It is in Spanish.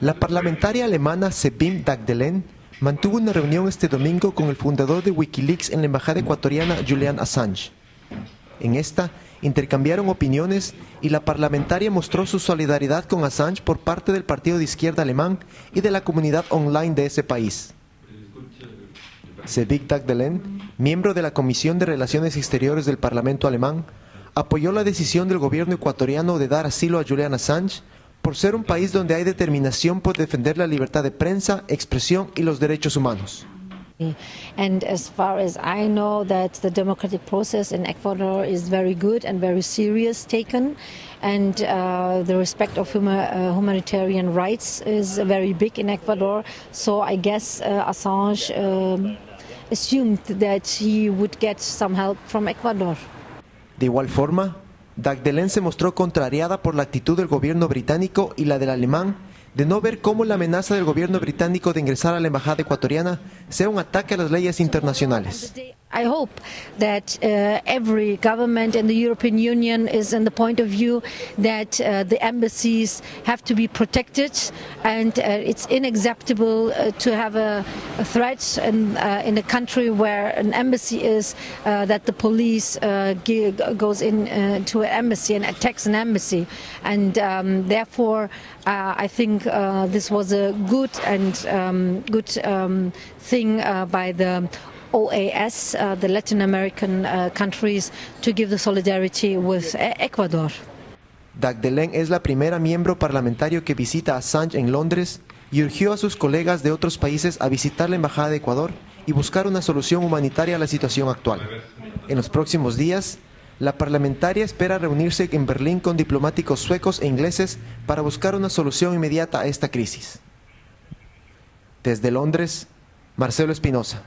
La parlamentaria alemana Sebim Dagdelen mantuvo una reunión este domingo con el fundador de Wikileaks en la embajada ecuatoriana Julian Assange. En esta intercambiaron opiniones y la parlamentaria mostró su solidaridad con Assange por parte del partido de izquierda alemán y de la comunidad online de ese país. Sebim Dagdelen, miembro de la Comisión de Relaciones Exteriores del Parlamento alemán, apoyó la decisión del gobierno ecuatoriano de dar asilo a Julian Assange por ser un país donde hay determinación por defender la libertad de prensa, expresión y los derechos humanos. And as far as I know that the democratic process in Ecuador is very good and very serious taken and uh, the respect of huma, uh, humanitarian rights is very big in Ecuador so I guess uh, Assange um, assumed that he would get some help from Ecuador. De igual forma, Dagdelen se mostró contrariada por la actitud del gobierno británico y la del alemán de no ver cómo la amenaza del gobierno británico de ingresar a la embajada ecuatoriana sea un ataque a las leyes internacionales. I hope that uh, every government in the European Union is in the point of view that uh, the embassies have to be protected and uh, it's unacceptable uh, to have a, a threat in, uh, in, a country where an embassy is uh, that the police goes into an embassy and attacks an embassy. And um, therefore I think this was a good and um, good um, thing by the OAS, uh, the Latin American uh, countries, to give the solidarity with e-, Ecuador. Dagdelen es la primera miembro parlamentario que visita a Assange en Londres y urgió a sus colegas de otros países a visitar la Embajada de Ecuador y buscar una solución humanitaria a la situación actual. En los próximos días, la parlamentaria espera reunirse en Berlín con diplomáticos suecos e ingleses para buscar una solución inmediata a esta crisis. Desde Londres, Marcelo Espinosa.